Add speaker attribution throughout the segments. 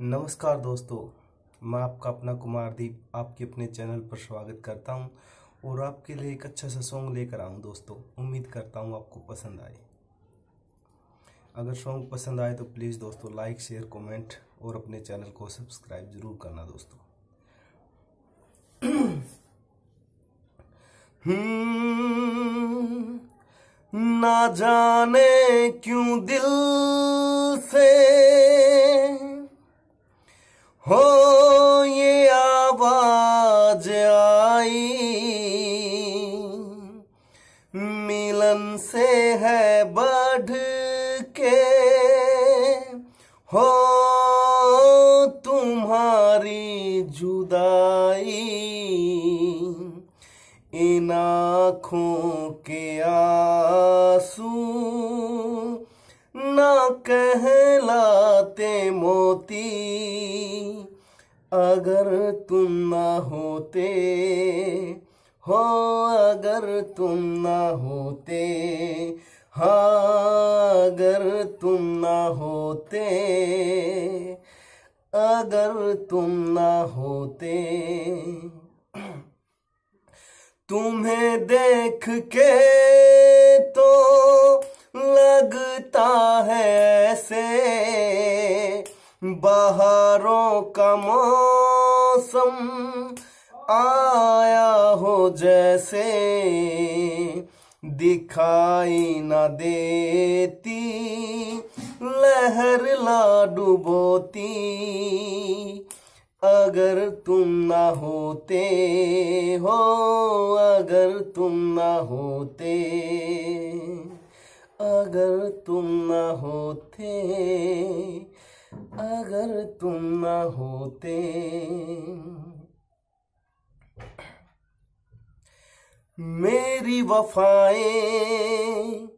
Speaker 1: नमस्कार दोस्तों मैं आपका अपना कुमारदीप आपके अपने चैनल पर स्वागत करता हूँ और आपके लिए एक अच्छा सा सॉन्ग लेकर आऊँ दोस्तों। उम्मीद करता हूँ आपको पसंद आए। अगर सॉन्ग पसंद आए तो प्लीज़ दोस्तों लाइक शेयर कमेंट और अपने चैनल को सब्सक्राइब ज़रूर करना दोस्तों। हम्म, ना जाने क्यों दिल मिलन से है बढ़ के। हो तुम्हारी जुदाई इन आँखों के आँसू न कहलाते मोती। अगर तुम न होते हो अगर तुम न होते हाँ अगर तुम न होते, अगर तुम न होते, तुम्हें देख के तो लगता है ऐसे, बहारों का मौसम आया हो जैसे दिखाई न देती। लहर ला डुबोती अगर तुम ना होते हो, अगर तुम ना होते, अगर तुम ना होते, अगर तुम ना होते। मेरी वफाएँ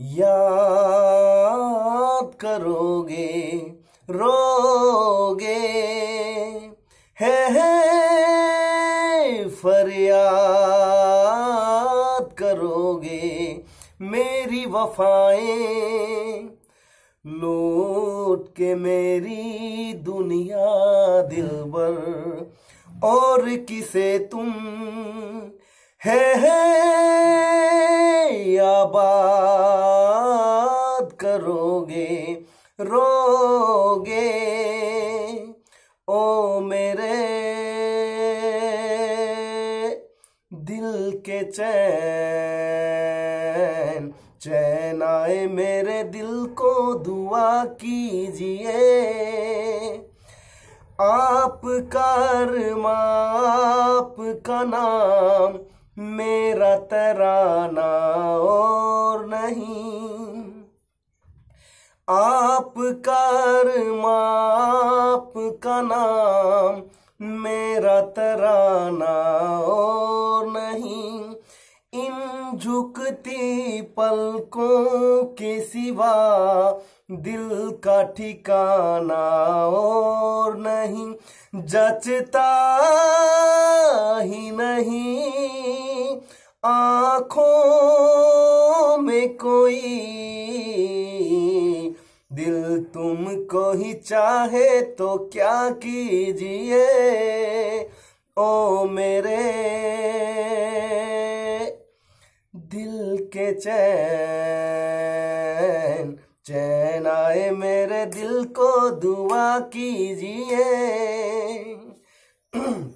Speaker 1: याद करोगे रोगे। है, है फरियाद करोगे मेरी वफाएँ। लौट के मेरी दुनिया दिल बर और किसे तुम है, है आबाद करोगे रोगे ओ मेरे दिल के चैन चैन आए मेरे दिल को दुआ कीजिए। आप कर आपका नाम मेरा तराना और नहीं। आप कर माप का नाम मेरा तराना और नहीं। इन झुकती पलकों के सिवा दिल का ठिकाना और नहीं। जचता ही नहीं। आँखों में कोई दिल तुमको ही चाहे तो क्या कीजिए? ओ मेरे दिल के चैन चैन आए मेरे दिल को दुआ कीजिए।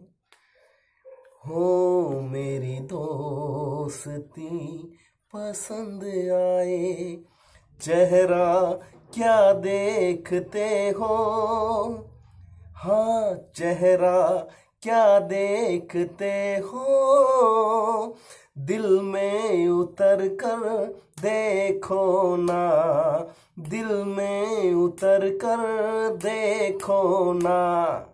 Speaker 1: हो मेरी दोस्ती पसंद आए। चेहरा क्या देखते हो? हाँ चेहरा क्या देखते हो? दिल में उतर कर देखो ना, दिल में उतर कर देखो ना।